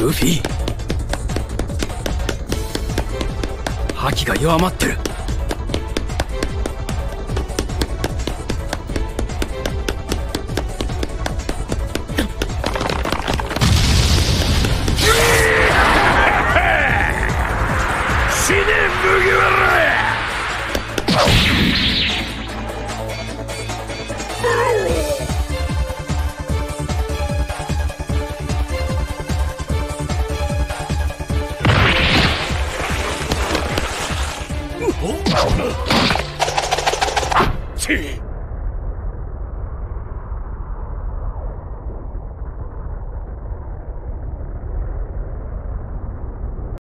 ルフィ。覇気が弱まってる。死ね麦わら 음악 을.